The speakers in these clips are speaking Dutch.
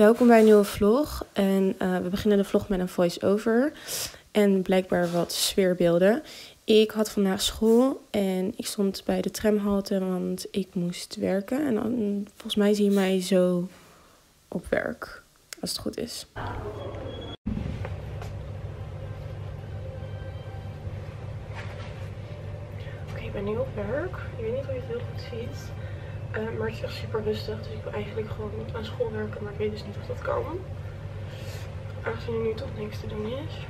Welkom bij een nieuwe vlog. En uh, we beginnen de vlog met een voice-over. En blijkbaar wat sfeerbeelden. Ik had vandaag school en ik stond bij de tramhalte, want ik moest werken. En dan, volgens mij zie je mij zo op werk, als het goed is. Oké, ik ben nu op werk. Ik weet niet of je het heel goed ziet. Uh, maar het is echt super rustig. Dus ik wil eigenlijk gewoon aan school werken. Maar ik weet dus niet of dat kan. Aangezien er nu toch niks te doen is.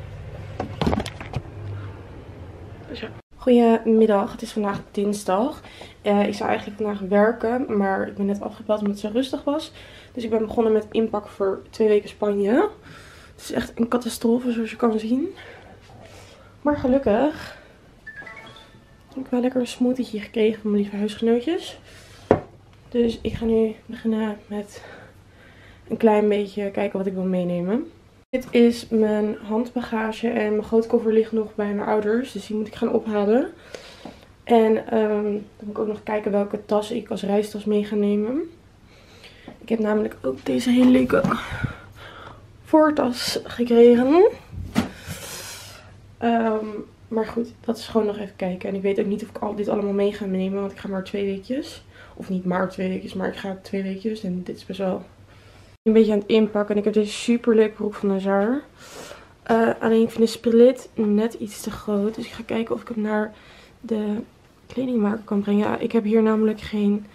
Dus. Goedemiddag, het is vandaag dinsdag. Uh, ik zou eigenlijk vandaag werken, maar ik ben net afgebeld omdat het zo rustig was. Dus ik ben begonnen met inpakken voor twee weken Spanje. Het is echt een catastrofe zoals je kan zien. Maar gelukkig heb ik wel lekker een smoothietje gekregen van mijn lieve huisgenootjes. Dus ik ga nu beginnen met een klein beetje kijken wat ik wil meenemen. Dit is mijn handbagage en mijn grootkoffer ligt nog bij mijn ouders. Dus die moet ik gaan ophalen. En um, dan moet ik ook nog kijken welke tas ik als reistas mee ga nemen. Ik heb namelijk ook deze hele leuke voortas gekregen. Um, maar goed, dat is gewoon nog even kijken. En ik weet ook niet of ik al dit allemaal mee ga nemen. Want ik ga maar twee weekjes. Of niet maar twee weekjes, maar ik ga twee weekjes. En dit is best wel een beetje aan het inpakken. En ik heb deze super leuke broek van de Zara. Uh, alleen ik vind de split net iets te groot. Dus ik ga kijken of ik hem naar de kledingmaker kan brengen. Ja, ik heb hier namelijk geen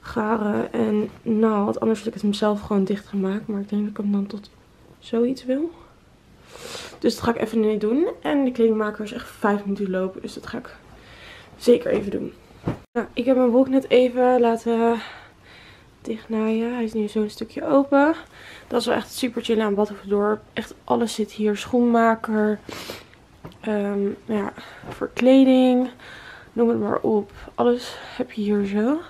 garen en naald. Anders had ik het hem zelf gewoon dicht gemaakt. Maar ik denk dat ik hem dan tot zoiets wil. Dus dat ga ik even nu doen. En de kledingmaker is echt 5 minuten lopen. Dus dat ga ik zeker even doen. Nou, ik heb mijn broek net even laten dichtnaaien. Hij is nu zo'n stukje open. Dat is wel echt super chill aan Badhoevedorp. Echt alles zit hier. Schoenmaker. Um, ja, voor kleding. Noem het maar op. Alles heb je hier zo.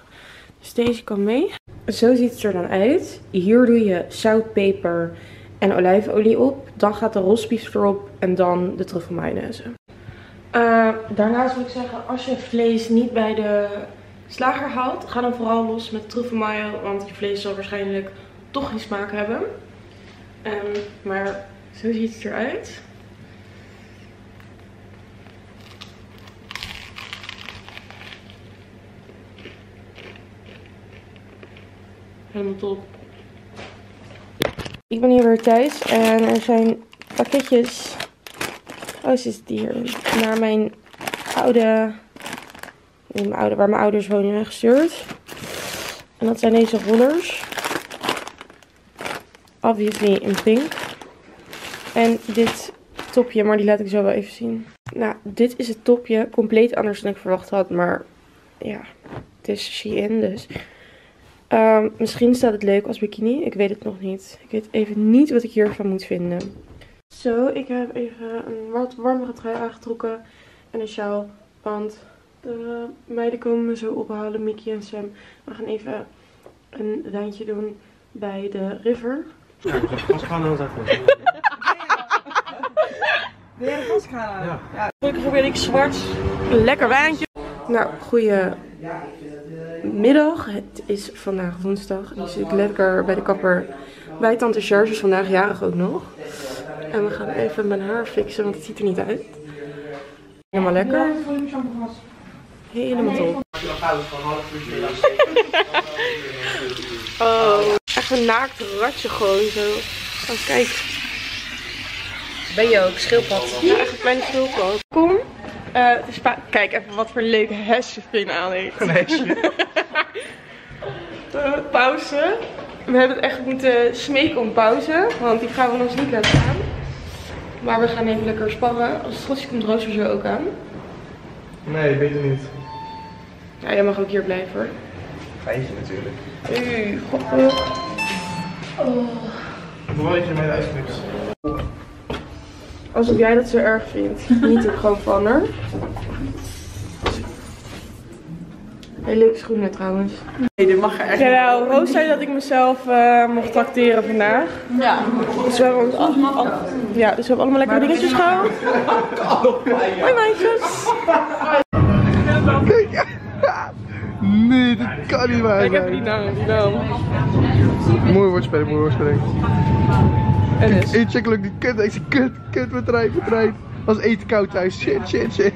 Dus deze kan mee. Zo ziet het er dan uit. Hier doe je zout, peper en olijfolie op. Dan gaat de rosbief erop en dan de truffelmayonaise. Uh, daarnaast wil ik zeggen, als je vlees niet bij de slager haalt, ga dan vooral los met truffelmayo. Want je vlees zal waarschijnlijk toch geen smaak hebben. Um, maar zo ziet het eruit. Helemaal top. Ik ben hier weer thuis en er zijn pakketjes. Oh, zit het hier? Naar mijn oude, mijn oude, waar mijn ouders wonen, gestuurd. En dat zijn deze rollers. Obviously in pink. En dit topje, maar die laat ik zo wel even zien. Nou, dit is het topje. Compleet anders dan ik verwacht had, maar ja, het is Shein, dus... Um, misschien staat het leuk als bikini. Ik weet het nog niet. Ik weet even niet wat ik hiervan moet vinden. Zo, ik heb even een wat warmere trui aangetrokken. En een sjaal. Want de meiden komen me zo ophalen. Mickey en Sam. We gaan even een wijntje doen bij de river. Ja, ik ga gas gaan aan even. Wil jij de gas gaan Ja. Ik probeer ik zwart. Lekker wijntje. Nou, goeie middag. Het is vandaag woensdag. Ik zit lekker bij de kapper bij Tante Charge. Is vandaag jarig ook nog. En we gaan even mijn haar fixen, want het ziet er niet uit. Helemaal lekker. Helemaal top. Oh, echt een naakt ratje gewoon zo. Oh, kijk. Ben je ook schildpad? Ja, echt een kleine schildpad. Kom. Uh, is Kijk even wat voor leuke hesje Finn aan heeft. Een hesje. pauze. We hebben het echt moeten smeken om pauze. Want die gaan we ons niet laten gaan. Maar we gaan even lekker sparren. Als het goed is komt Roos zo ook aan. Nee, weet het niet. Ja, jij mag ook hier blijven hoor. Geitje natuurlijk. Uy, goddelijk. Oh. Hoe je met de ijsmix? Alsof jij dat zo erg vindt. Niet ook gewoon van haar. Hele leuke schoenen trouwens. Nee, dit mag er echt Jawel, Roos zei dat ik mezelf uh, mocht tracteren vandaag. Ja. Dus we hebben, ons, ja, dus we hebben allemaal lekker dingetjes gehaald. Hoi meisjes. Nee, dat kan niet waar Ik heb die naam, die naam. Mooi woordspeling, mooi woordspeling. En is. Eén check die kut. Ik zei kut, kut, met trein. Was eten koud thuis. Shit, shit, shit.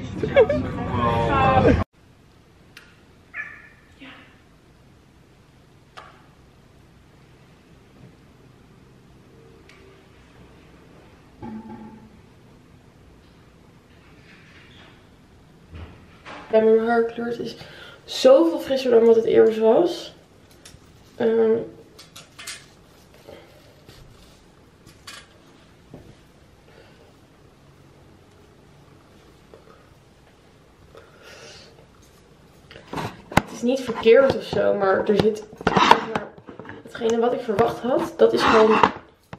Maar mijn haarkleur het is zoveel frisser dan wat het eerst was. Ehm, het is niet verkeerd of zo, maar er zit. maar hetgene wat ik verwacht had, dat is gewoon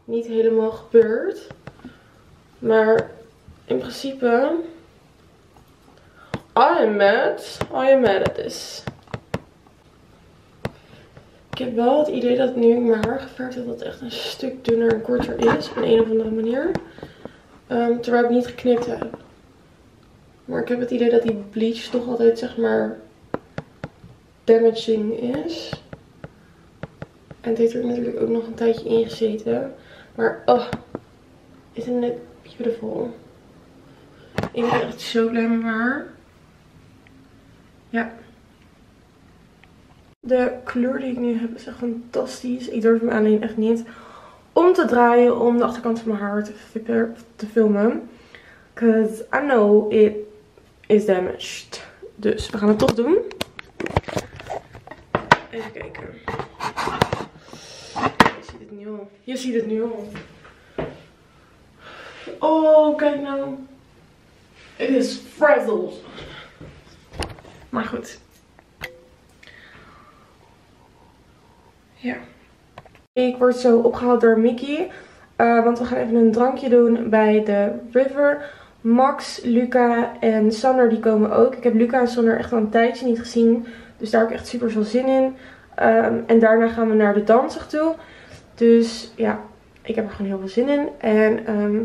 niet helemaal gebeurd. Maar in principe. I am mad. I am mad at this. Ik heb wel het idee dat nu ik mijn haar geverfd heb, dat het echt een stuk dunner en korter is. Op een, of andere manier. Ehm, terwijl ik niet geknipt heb. Maar ik heb het idee dat die bleach toch altijd, zeg maar, damaging is. En het heeft natuurlijk ook nog een tijdje in gezeten. Maar, oh, isn't it beautiful? Ik ben echt zo blij met haar. Ja. De kleur die ik nu heb is echt fantastisch. Ik durf hem alleen echt niet om te draaien om de achterkant van mijn haar te filmen. Because I know it is damaged. Dus we gaan het toch doen. Even kijken. Je ziet het nu al. Je ziet het nu al. Oh, kijk nou. Het is frazzled. Maar goed. Ja. Ik word zo opgehaald door Mickey. eh, want we gaan even een drankje doen bij de River. Max, Luca en Sander die komen ook. Ik heb Luca en Sander echt al een tijdje niet gezien. Dus daar heb ik echt super veel zin in. Ehm, en daarna gaan we naar de dansig toe. Dus ja, ik heb er gewoon heel veel zin in. En ehm,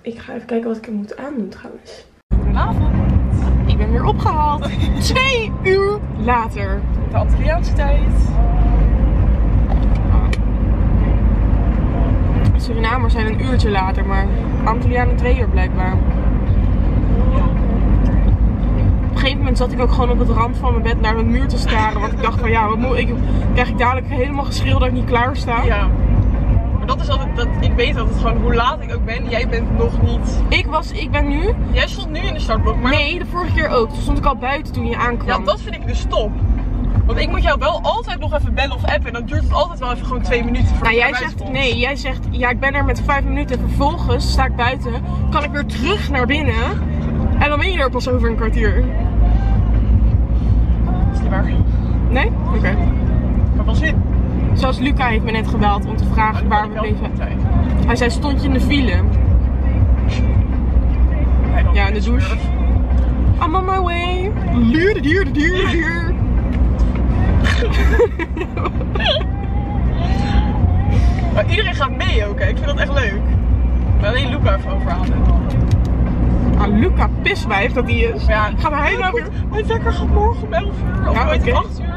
ik ga even kijken wat ik er moet aandoen trouwens. Ben weer opgehaald. Twee uur later. De Antilliaanse tijd. Surinamers zijn een uurtje later, maar Antillianen twee uur blijkbaar. Op een gegeven moment zat ik ook gewoon op het rand van mijn bed naar een muur te staren. Want ik dacht van ja, wat moet ik, krijg ik dadelijk helemaal geschreeuw dat ik niet klaar sta. Ja. Dat is altijd, dat, ik weet altijd gewoon hoe laat ik ook ben. Jij bent nog niet. Ik was, ik ben nu, Jij stond nu in de startblok, maar nee de vorige keer ook. Toen stond ik al buiten toen je ja, aankwam. dat vind ik dus top. Want ik moet jou wel altijd nog even bellen of appen. En dan duurt het altijd wel even gewoon twee minuten voor Nou, jij zegt, nee, jij zegt, ja, ik ben er met vijf minuten. En vervolgens sta ik buiten, kan ik weer terug naar binnen. En dan ben je er pas over een kwartier. Dat is niet waar. Nee? Oké. Maar wel zin. Zoals Luca heeft me net gebeld om te vragen waar we bleven. Hij zei, stond je in de file? Ja, in de douche. I'm on my way. Duur, duur, duur, duur. Maar iedereen gaat mee ook, hè. Ik vind dat echt leuk. Maar alleen Luca even overhalen. Ah, Luca piswijf dat hij is. Ja, Gaat hij nou weer? Mijn wekker gaat morgen om 11 uur. Of Ja, oké. 8 uur.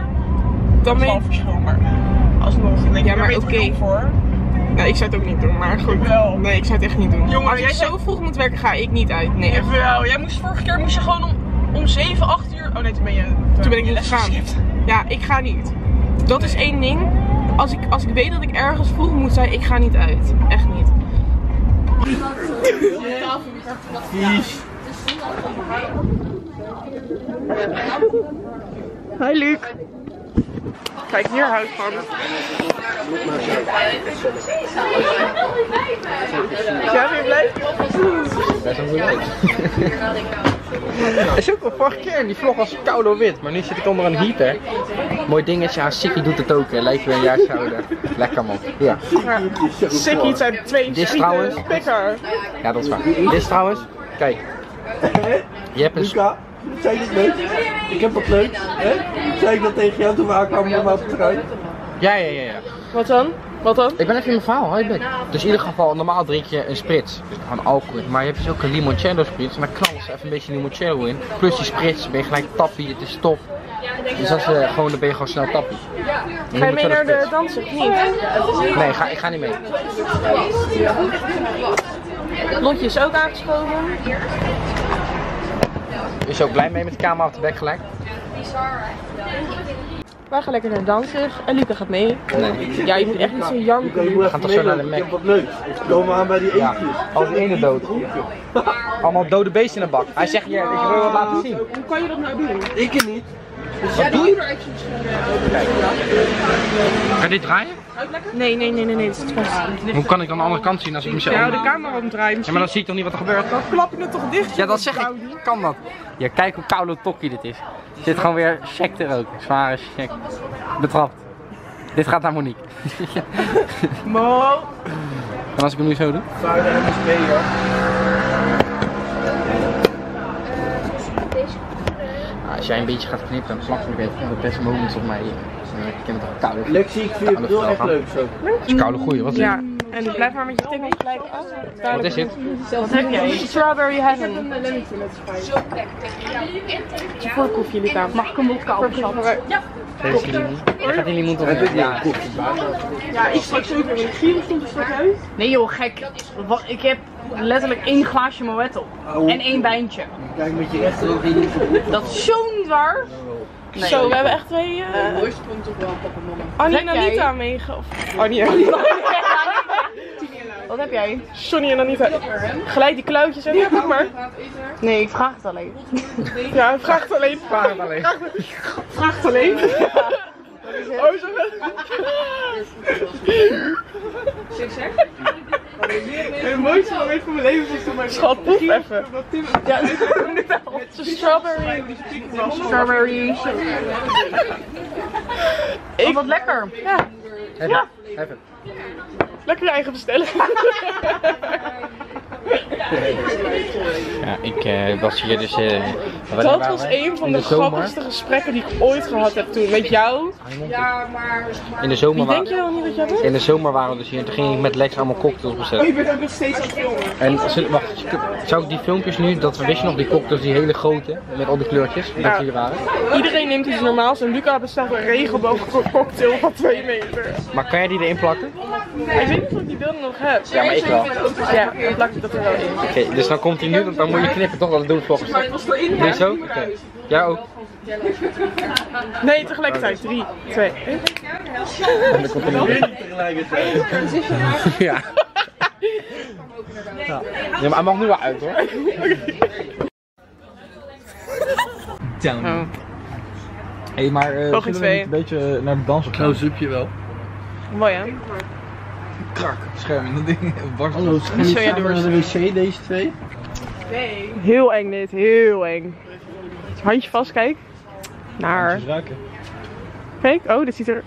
Dan ben je... alsnog. Denk Ja, ik, maar oké. jong voor. Nee, ik zou het ook niet doen, maar goed. Wel. Nee, ik zou het echt niet doen. Jongen, Als ik jij zo vroeg moet werken, ga ik niet uit. Nee, echt. Jawel, jij moest vorige keer moest je gewoon om, om 7, 8 uur. Oh nee, toen ben je. Toen ben ik je niet gegaan. Ja, ik ga niet. Dat is één ding. Als ik, als ik weet dat ik ergens vroeg moet zijn, ik ga niet uit. Echt niet. Hi Luc. Kijk, hier hou ik van. Ja, ben je blij? is ook al vorige keer in die vlog was koud door wit, maar nu zit ik onder een heater. Mooi dingetje, ja, Sikkie doet het ook, hè. lijkt weer een jaar ouder. Lekker man. Ja. Sikkie zijn twee Dit is trouwens- pikker. ja, dat is waar. Dit is trouwens, kijk. Je hebt een zei ik het leuk? Ik heb wat leuks, hè? Zei ik dat tegen jou toen we aankwamen om op het terrein? Ja, ja, ja, ja. Wat dan? Wat dan? Ik ben even in mijn verhaal, bek. Dus in ieder geval, normaal drink je een sprits. Dus gewoon alcohol. in. Maar je hebt dus ook een limoncello sprits. En dan knallen ze even een beetje limoncello in. Plus die sprits, ben je gelijk tappie, het is top. Dus als je gewoon, dan ben je gewoon snel tappie. Ga je mee naar de dansen of niet? Nee, ga, ik ga niet mee. Lotje is ook aangeschoven. Is je ook blij mee met de camera op de bek gelijk? Wij gaan lekker naar dansen en Luca gaat mee. Nee. Ja, je moet echt niet zo janken. We gaan toch zo naar de Mac. wat leuks. Komen we aan bij die Ja, als ene dood. Allemaal dode beesten in de bak. Hij zegt, ja, ik wil je wat laten zien. Hoe kan je dat nou doen? Ik niet. Wat doe je? Kan je dit draaien? Nee, nee, nee, nee, nee. Is vast. Hoe kan ik dan de andere kant zien als ik mezelf... Ja, de camera omdraaien. Ja, maar dan zie ik toch niet wat er gebeurt? Dan klap je het toch dicht? Ja, dat zeg ik. Kan dat? Ja, kijk hoe koude tokkie dit is. Er zit gewoon weer check er ook. Zware check. Betrapt. Dit gaat naar Monique. Mo. En als ik hem nu zo doe? Als jij een beetje gaat knippen, dan plakt je de beste moments op mij. Ik ken het toch koude. Lexi, ik vind je bedoel echt leuk zo. Het is koude goeie, wat is Ja, en blijf maar met je tengels gelijk af. Wat is dit? Wat heb jij? Strawberry Heaven. Voorkoefje, Luca. Mag ik een wodka opschappen? Ja. Deze limoen. Je gaat die limoen toch niet? Ja. Ja, ik straks ook weer. De Giro stond er straks uit. Nee joh, gek. Ik heb letterlijk één glaasje Moet op. En één wijntje. Kijk met je rechter ook niet Dat is zo niet waar. Nee. Zo, we hebben echt twee... eh Annie en Wat heb Anita jij? meege... Of Annie en Anita. Wat heb jij? Johnny en Anita. Gelijk die klauwtjes en pak maar. Nee, ik vraag het alleen. Ja, vraag het alleen. Vraag het alleen. Vraag het alleen. Oh, zo. Het mooiste moment van mijn leven is toen mijn Schat, proef even. Ja, strawberry. Strawberry. Oh, wat lekker. Even. Even. Lekker je eigen bestellen. Ja, ik eh, was hier dus... eh, Dat waren was een van de grappigste gesprekken die ik ooit gehad heb toen. Met jou. In de zomer Wie denk je wel niet wat jij bent? in de zomer waren we dus hier en toen ging ik met Lex allemaal cocktails Oh, bestellen. je bent ook nog steeds aan het filmen. En zul- wacht, zou ik die filmpjes nu, dat we wist je nog die cocktails, die hele grote, met al die kleurtjes, dat die er waren. Iedereen neemt iets normaals en Luca bestelt een regenboogcocktail van 2 meter. Maar kan jij die erin plakken? Weet niet of ik die beelden nog heb. Ja, maar ik wel. Ja, dan plak ik dat er wel in. Oké, dus dan komt hij nu, dan, dan moet je knippen toch? Dat doen we volgens mij. Je zo? Oké. Ja ook. Nee, tegelijkertijd. 3, 2, 1. En dan komt hij nu. Ja. Ja, Ja, maar hij mag nu wel uit hoor. Down. Oh. Hé, maar eh zullen we een beetje naar de dansen gaan? Close-upje wel. Mooi hè? Krak, scherm, dat ding barst. Hallo, Zo, gaan samen naar de wc deze twee? Heel eng dit, heel eng. Handje vast, kijk. Naar. Handjes ruiken. Kijk, oh, dit ziet er.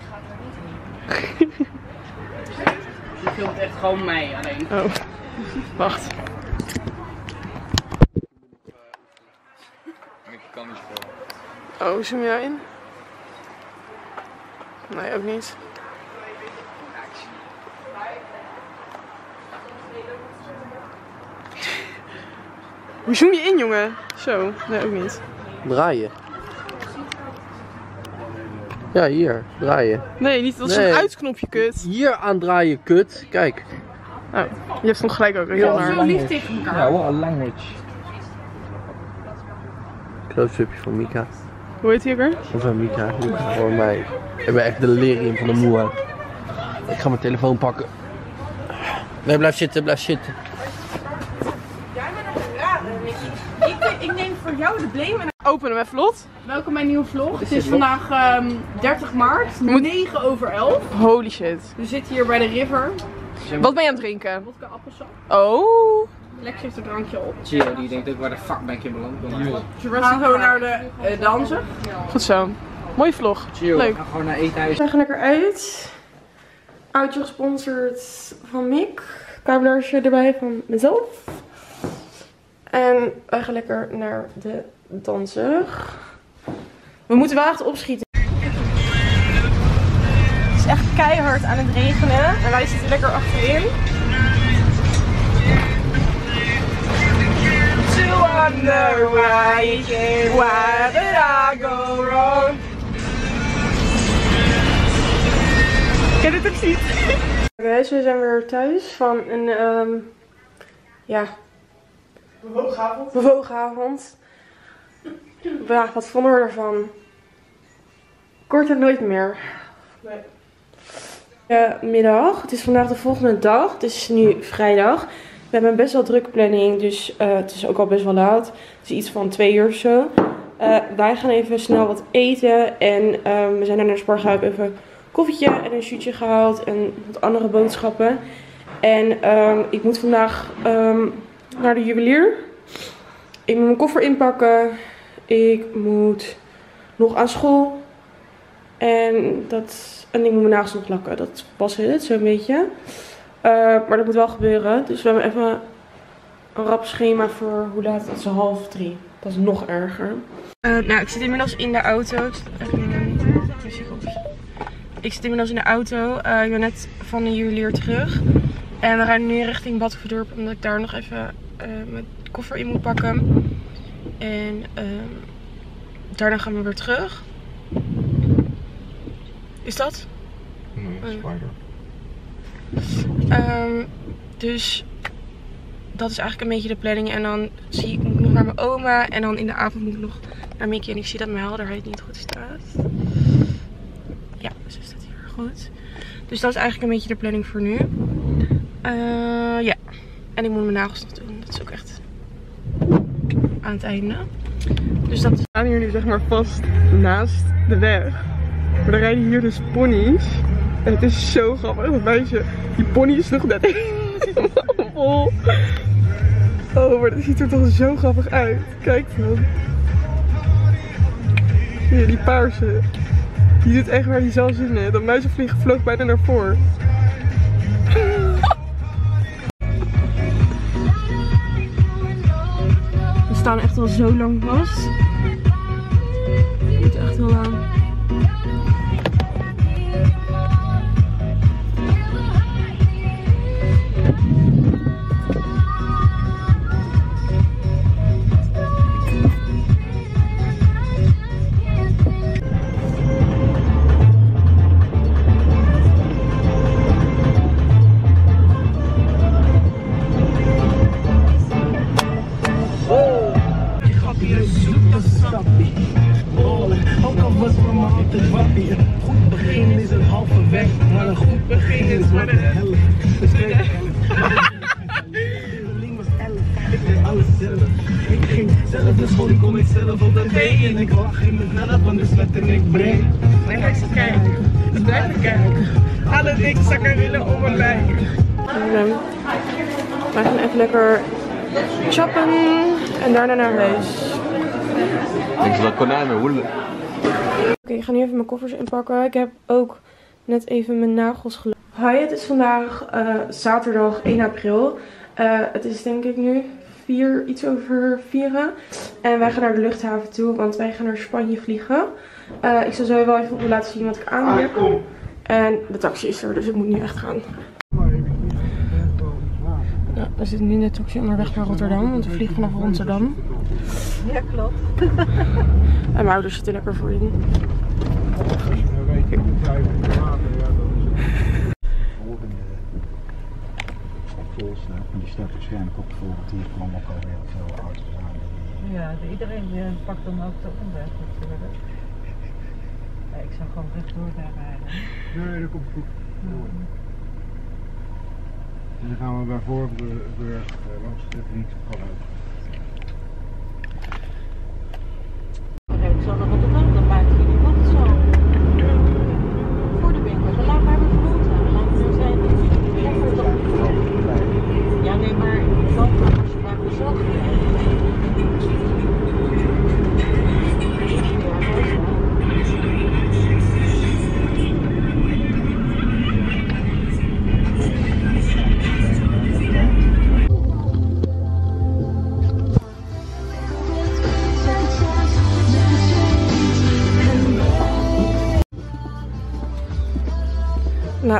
Je filmt echt gewoon mij alleen. Oh. Wacht. Ik kan niet veel. Oh, zoom je nou in? Nee, ook niet. Hoe zoom je in, jongen? Zo, nee, ook niet. Draaien. Ja, hier. Draaien. Nee, niet, dat is Nee. een uitknopje, kut. Hier aan draaien, kut. Kijk. Oh, je hebt hem gelijk ook heel naar. lief tegen elkaar. Ja, what a language. Close-upje van Mika. Hoe heet hij ook weer? Of van Mika. Mika voor mij. Ik ben echt delirium van de moeheid. Ik ga mijn telefoon pakken. Nee, blijf zitten, blijf zitten. Ik neem voor jou de blame. Open hem even, Lot. Welkom bij een nieuwe vlog. Het is vandaag ehm, 30 maart, 9 over 11. Holy shit. We zitten hier bij de river. Wat ben je aan het drinken? Vodka appelsap. Oh. Lex heeft een drankje op. Gio die denkt ook waar de fuck ben ik in beland. We gaan zo naar de eh, dansen. Goed zo. Mooie vlog. Gio, Leuk. we gaan gewoon naar eethuis. We gaan lekker uit. Outje gesponsord van Mick. Kabelarsje erbij van mezelf. En wij gaan lekker naar de dansen. We moeten wel echt opschieten. Het is echt keihard aan het regenen. En wij zitten lekker achterin. To wonder why, why did I go wrong? Ik heb het ook ziet. Guys, we zijn weer thuis van een, ehm ja, Bewogen avond. bewogen avond. Ja, wat vonden we ervan? Kort en nooit meer. Nee. Ja, middag. Het is vandaag de volgende dag. Het is nu vrijdag. We hebben een best wel drukke planning, dus eh, het is ook al best wel laat. Het is iets van twee uur of zo. Eh, wij gaan even snel wat eten en ehm, we zijn naar de Spar gegaan. Even een koffietje en een shootje gehaald en wat andere boodschappen. En ehm, ik moet vandaag ehm, naar de juwelier. Ik moet mijn koffer inpakken. Ik moet nog aan school. En, dat, en ik moet mijn nagels nog lakken. Dat was het, zo'n beetje. Eh, maar dat moet wel gebeuren. Dus we hebben even een rap schema voor hoe laat het is. half drie. Dat is nog erger. Eh, nou, ik zit inmiddels in de auto. Ik zit inmiddels in de auto. Eh, ik ben net van de juwelier terug. En we rijden nu richting Badhoevedorp. Omdat ik daar nog even mijn koffer in moet pakken. En ehm, daarna gaan we weer terug. Is dat? Nee, spider. Ehm, dus dat is eigenlijk een beetje de planning. En dan zie ik, moet ik nog naar mijn oma. En dan in de avond moet ik nog naar Mickey. En ik zie dat mijn helderheid niet goed staat. Ja, zo staat hier goed. Dus dat is eigenlijk een beetje de planning voor nu. Eh, ja. En ik moet mijn nagels nog doen. Dat is ook echt aan het einde. Dus dat. We staan hier nu zeg maar vast naast de weg. Maar er rijden hier dus ponies. En het is zo grappig. Dat meisje, die pony is nog net vol. Oh, maar dat ziet er toch zo grappig uit. Kijk dan. Hier, die paarse. Die doet echt waar hij zelf zin in. Dat meisje vliegt, vloog bijna naar voren. Staan echt al zo lang vast. Duurt echt heel lang. En daarna naar huis. Ik zal konijn met hoelen. Oké, ik ga nu even mijn koffers inpakken. Ik heb ook net even mijn nagels gelopen. Hi, het is vandaag eh, zaterdag 1 april. Eh, het is denk ik nu vier, iets over vieren. En wij gaan naar de luchthaven toe, want wij gaan naar Spanje vliegen. Eh, ik zal zo wel even op laten zien wat ik aan heb. En de taxi is er, dus ik moet nu echt gaan. Ja, we zitten nu in de taxi onderweg naar Rotterdam, want we vliegen vanaf Rotterdam. Ja, klopt. En mijn ouders zitten lekker voorin. En die staat waarschijnlijk op de volgende hier kwam ook alweer veel auto's aan. Ja, iedereen eh, pakt dan ook de omweg natuurlijk. Ja, ik zou gewoon rechtdoor daar rijden. Nee, dat komt goed. En dan gaan we bij Voorburg uh, langs de vriend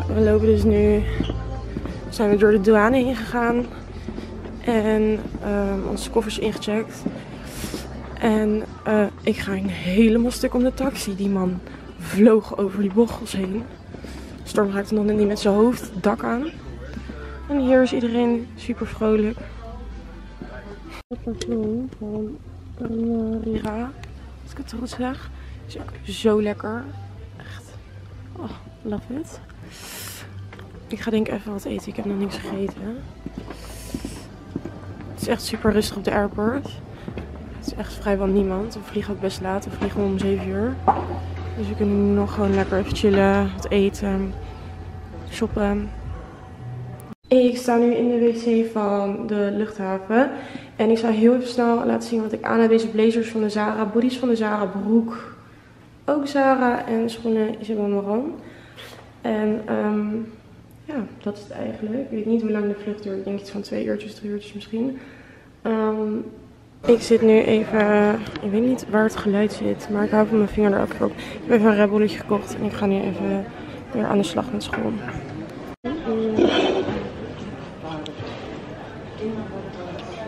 We lopen dus nu. Zijn we door de douane heen gegaan. En ehm, onze koffers ingecheckt. En eh, ik ga een helemaal stuk om de taxi. Die man vloog over die bochtels heen. Storm raakte net niet met zijn hoofd het dak aan. En hier is iedereen super vrolijk. Parfum van Rira, als ik het goed zeg. Is ook zo lekker. Echt. Oh, love it. Ik ga denk ik even wat eten. Ik heb nog niks gegeten. Het is echt super rustig op de airport. Het is echt vrijwel niemand. We vliegen ook best laat. We vliegen om 7 uur. Dus we kunnen nu nog gewoon lekker even chillen, wat eten, shoppen. Ik sta nu in de wc van de luchthaven. En ik zal heel even snel laten zien wat ik aan heb. Deze blazers van de Zara, bodies van de Zara, broek ook Zara en schoenen Isabel Moran. En ehm, ja, dat is het eigenlijk. Ik weet niet hoe lang de vlucht duurt. Ik denk iets van twee uurtjes, drie uurtjes misschien. Ehm, ik zit nu even, ik weet niet waar het geluid zit, maar ik hou van mijn vinger er ook op. Ik heb even een Red Bulletje gekocht en ik ga nu even weer aan de slag met school.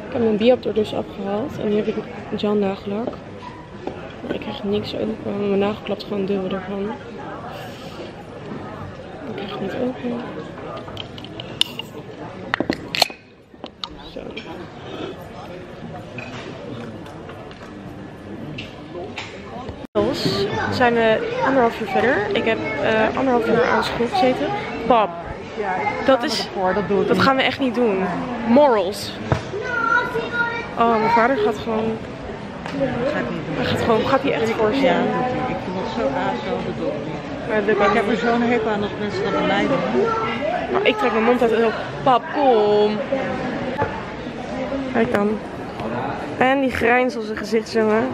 Ik heb mijn biop er dus afgehaald en nu heb ik een gel nagellak. Maar ik krijg niks open, mijn nagel klapt gewoon dubbel ervan. Ik krijg het niet open. Zo. Inmiddels zijn we anderhalf uur verder. Ik heb eh, anderhalf uur aan school gezeten. Pap, dat is, dat gaan we echt niet doen. Morals. Oh, mijn vader gaat gewoon, hij gaat gewoon, gaat hij echt voor Ja, staan. dat. Ik vind dat zo dat ik dat heb er zo'n hekel aan als mensen dat mij doen. Maar ik trek mijn mond uit en zo, pap, kom. Kijk dan. En die grijns op zijn gezicht, jongen.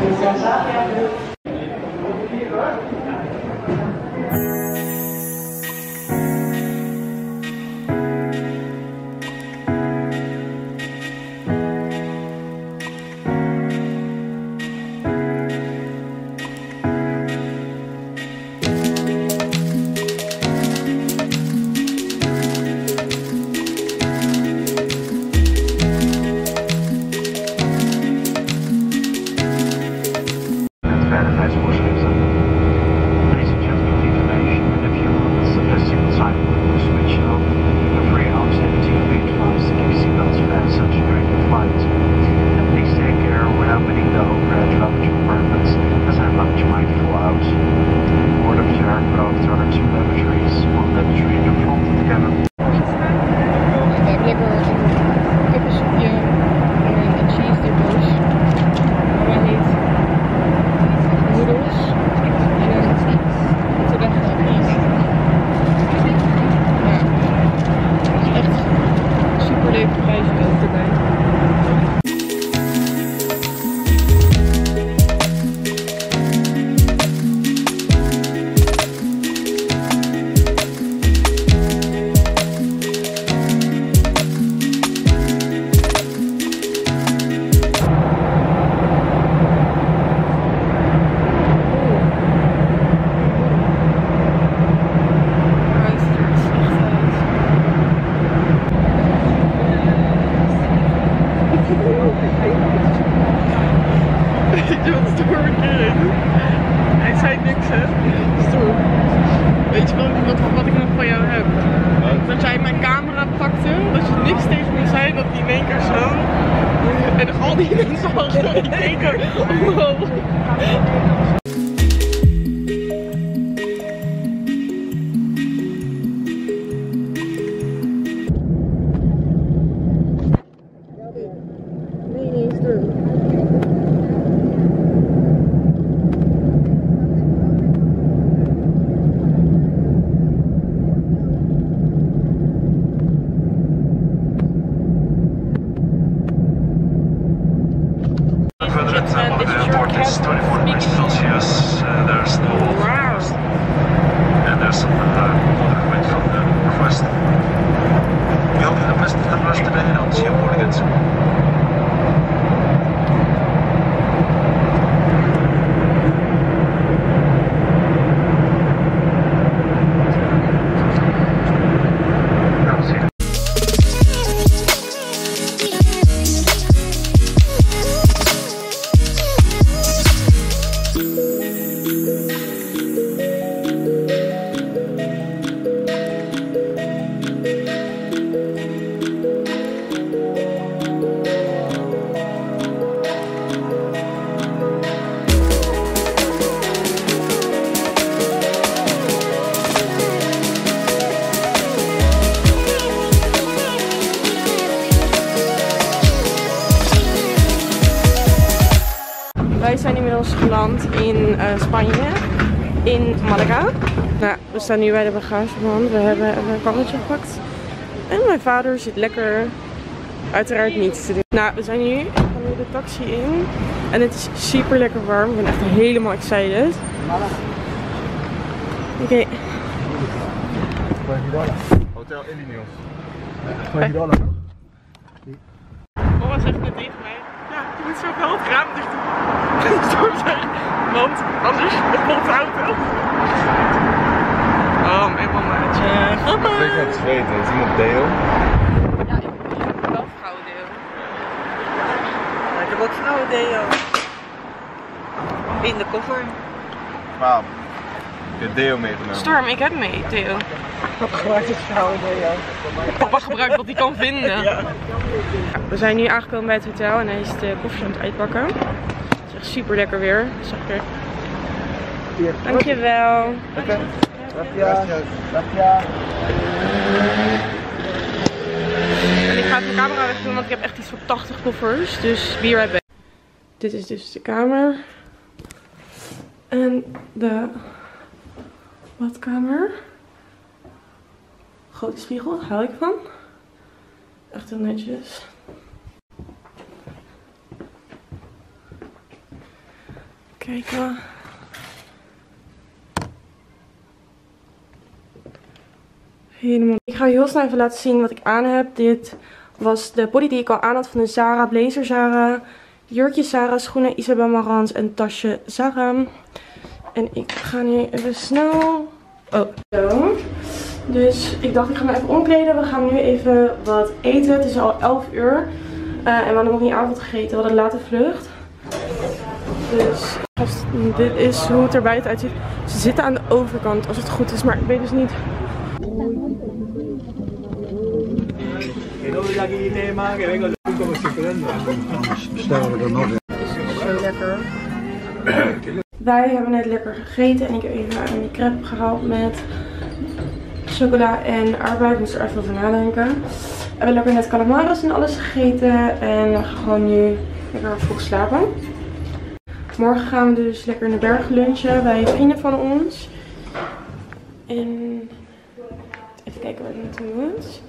Met 40s, 24 degrees Celsius. Uh, there's no clouds. And there's some uh, colder from the northwest. You'll be the best of the rest of the I'll see you more again soon. Staan nu bij de bagageband. We hebben een karretje gepakt. En mijn vader zit lekker uiteraard niets te doen. Nou, we zijn nu, ik ga nu de taxi in. En het is super lekker warm. Ik ben echt helemaal excited. Oké. Hotel Illinois. Mama zegt net tegen mij, ja, je moet zo wel het raam dicht doen. Want anders komt de auto. Oh, mijn mamaatje. Ik ben het zweten, is iemand deel? Ja, ik heb wel vrouwendeel. Ja, ik heb ook vrouwendeel. In de koffer. Wauw. Ik heb deel meegenomen. Storm, ik heb mee, Theo. Papa gebruikt het vrouwendeel. Papa gebruikt wat hij kan vinden. We zijn nu aangekomen bij het hotel en hij is de koffers aan het uitpakken. Het is echt super lekker weer. Zag ik ik ga mijn camera wegdoen, want ik heb echt iets van 80 koffers. Dus be back. Dit is dus de kamer. En de badkamer. Grote spiegel, daar hou ik van. Echt heel netjes. Kijk Helemaal. Ik ga heel snel even laten zien wat ik aan heb. Dit was de body die ik al aan had van de Zara. Blazer Zara. Jurkje Zara. Schoenen Isabel Marantz. En tasje Zara. En ik ga nu even snel... Oh, zo. Dus ik dacht ik ga me even omkleden. We gaan nu even wat eten. Het is al 11 uur. Eh, en we hadden nog niet avond gegeten. We hadden een late vlucht. Dus dit is hoe het er buiten uitziet. Ze zitten aan de overkant als het goed is. Maar ik weet dus niet Bestellen we er nog in. zo lekker. Wij hebben net lekker gegeten en ik heb even een crepe gehaald met chocola en aardbei. Ik moest er even over nadenken. We hebben lekker net calamaris en alles gegeten en we gaan gewoon nu lekker vroeg slapen. Morgen gaan we dus lekker in de bergen lunchen bij vrienden van ons. En kijken waar het naartoe moet.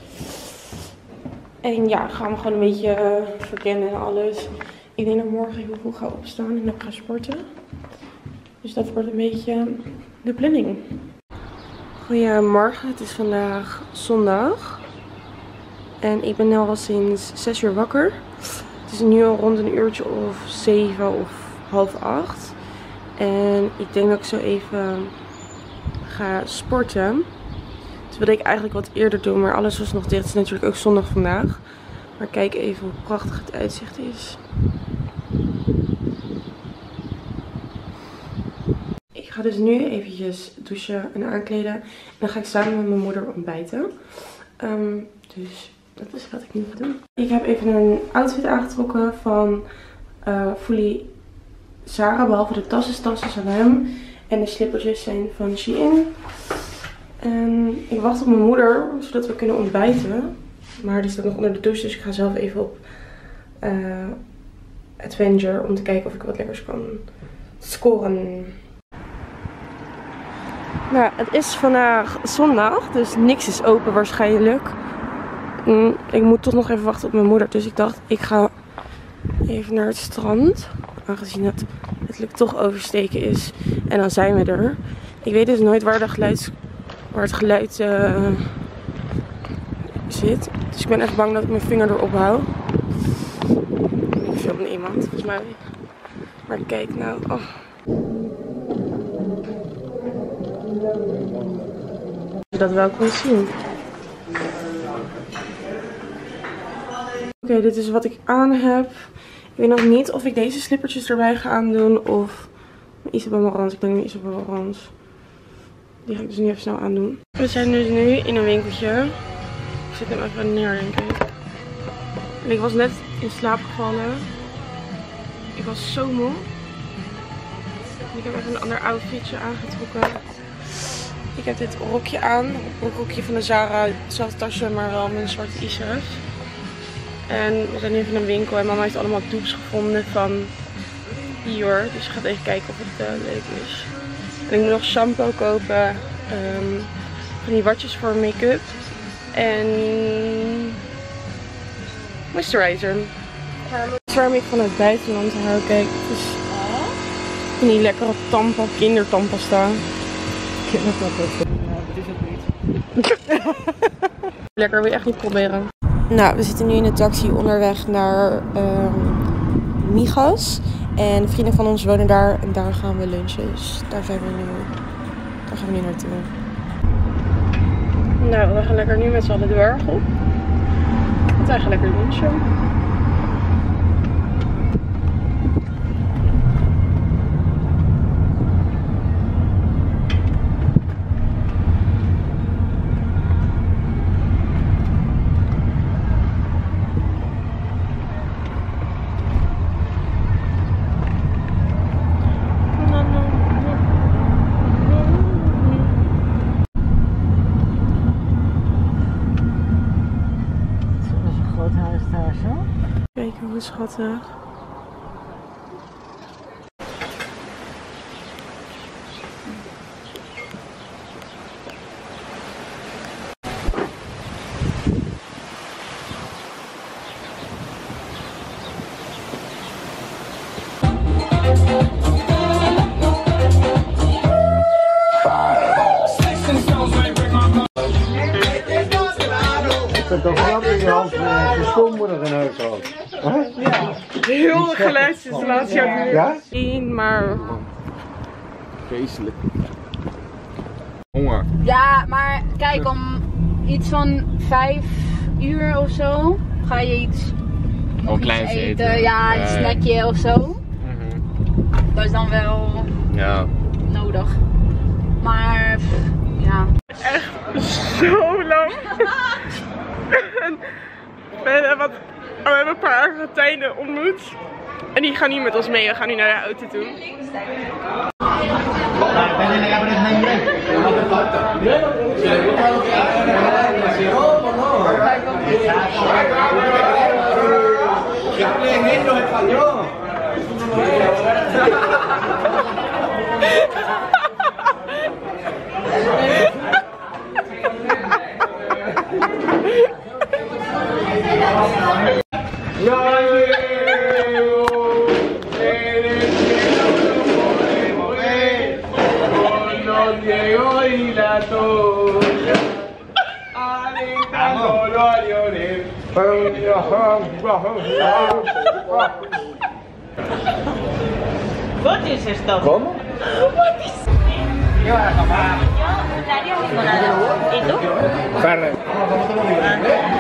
En ja, gaan we gewoon een beetje eh, verkennen en alles. Ik denk dat morgen heel vroeg ga opstaan en dan ga sporten. Dus dat wordt een beetje de planning. Goedemorgen, het is vandaag zondag. En ik ben nu al sinds 6 uur wakker. Het is nu al rond een uurtje of 7 of half 8. En ik denk dat ik zo even ga sporten. Dat wilde ik eigenlijk wat eerder doen, maar alles was nog dicht. Het is natuurlijk ook zondag vandaag. Maar kijk even hoe prachtig het uitzicht is. Ik ga dus nu eventjes douchen en aankleden. En dan ga ik samen met mijn moeder ontbijten. Ehm, dus dat is wat ik nu ga doen. Ik heb even een outfit aangetrokken van uh, Fully Zara. Behalve de tassen, tassen van hem. En de slippertjes zijn van Shein. En ik wacht op mijn moeder, zodat we kunnen ontbijten. Maar die staat nog onder de douche, dus ik ga zelf even op uh, Adventure om te kijken of ik wat lekkers kan scoren. Nou, het is vandaag zondag, dus niks is open waarschijnlijk. Mm, ik moet toch nog even wachten op mijn moeder, dus ik dacht ik ga even naar het strand. Aangezien het, het lukt toch oversteken is. En dan zijn we er. Ik weet dus nooit waar, de geluids, waar het geluid uh, zit. Dus ik ben echt bang dat ik mijn vinger erop hou. Ik film iemand, volgens mij. Maar kijk nou. Oh. Dat wel kon zien. Oké, dit is wat ik aan heb. Ik weet nog niet of ik deze slippertjes erbij ga aandoen of Isabel Marans. Ik denk niet Isabel Marans. Die ga ik dus nu even snel aandoen. We zijn dus nu in een winkeltje. Ik zit hem even neer, denk ik. En ik was net in slaap gevallen. Ik was zo moe. Ik heb even een ander outfitje aangetrokken. Ik heb dit rokje aan. Een rokje van de Zara. Hetzelfde tasje, maar wel met een zwarte i-shirt. En we zijn nu even in een winkel en mama heeft allemaal dupes gevonden van Dior. Dus ik ga even kijken of het eh, leuk is. En ik moet nog shampoo kopen. ehm, van die watjes voor make-up. En moisturizer. Is waarom ik van het buitenland hou. Kijk, het is van die lekkere tampa, kindertampasta. Lekker, wil je echt niet proberen. Nou, we zitten nu in de taxi onderweg naar ehm Migos. En vrienden van ons wonen daar en daar gaan we lunchen. Dus daar zijn we nu, daar gaan we nu naartoe. Nou, we gaan lekker nu met z'n allen de berg op. We gaan lekker lunchen. Dat is een groot huis daar zo. Kijk hoe schattig. Heel de geluidsinstallatie uit de Ja? Zien, maar Vreselijk. Honger. Ja, maar kijk, om iets van vijf uur of zo ga je iets, nog Gewoon iets kleins eten. eten. Ja, een Ja, ja. snackje of zo. Mhm. Dat is dan wel Ja. nodig. Maar pff, ja. zo lang. en wat, we hebben een paar Argentijnen ontmoet. En die gaan niet met ons mee, we gaan nu naar de auto toe. What is esto? ¿Cómo? ¿Qué vas a tomar? Yo, Dario limonada. ¿Y tú? Carne.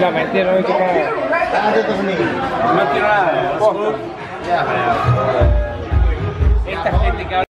No, mentira, no me quiero nada. No me quiero nada. Esta gente que.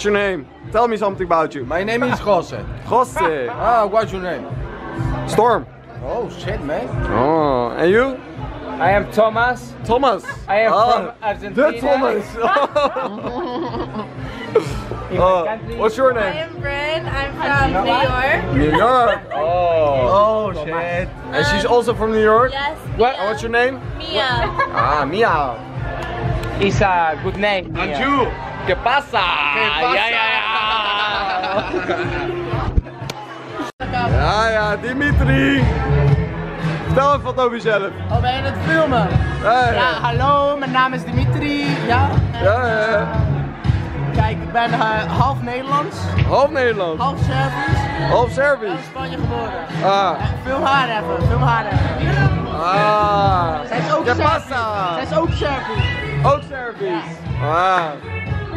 What's your name? Tell me something about you. My name is Jose. Jose. Ah, what's your name? Storm. Oh shit, man. Oh, and you? I am Thomas. Thomas. I am Ah, from Argentina. The Thomas. Oh, what's your name? I am Bryn. I'm from New York. New York. Oh. Oh shit. And she's also from New York? Yes. What? And what's your name? Mia. Ah, Mia. It's a good name. Anju. ¿Qué pasa? Ja, ja, ja. Ja, ja, Dimitri. Vertel even wat over jezelf. Oh, ben je het filmen? Ja, ja. Ja, hallo, mijn naam is Dimitri. Ja, Ja, ja. kijk, ik ben eh, half Nederlands, Half Nederlands. half Servisch, Half in Servisch. Spanje geboren. Ah. Film haar even, film haar even. Ah. Zij is ook ¿Qué Servisch. pasa? Zij is ook Servisch. Ook Servisch. Ah.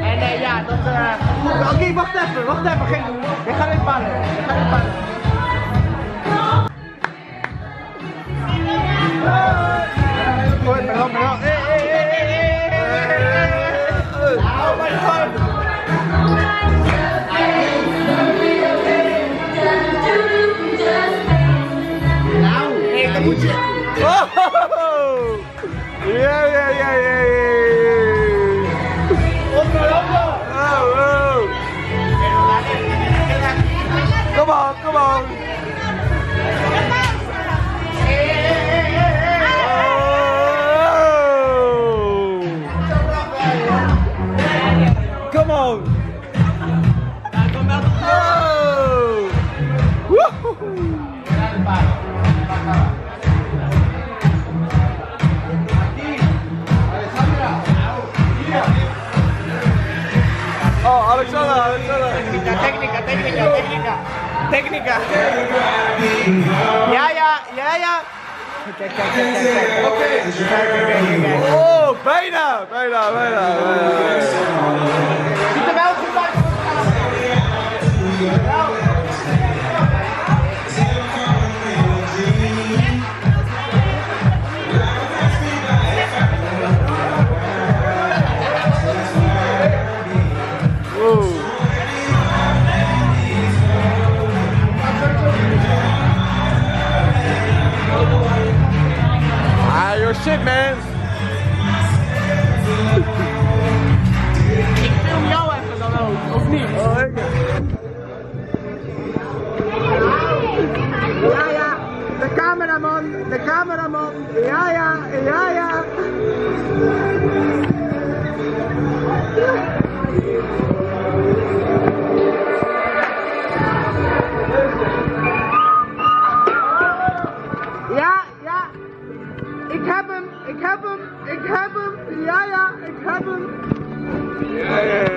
En eh, ja, dat eh. Oké, wacht even, wacht even. Geen, ik ga niet ballen. Ik ga niet ballen. Oh my god. Nee, dat moet je. Oh! Come on, come on. Cameraman. Ja, ja, ja, ja. Ja, ja. Ik heb hem, ik heb hem, ik heb hem. Ja, ja, ik heb hem. Ja, ja.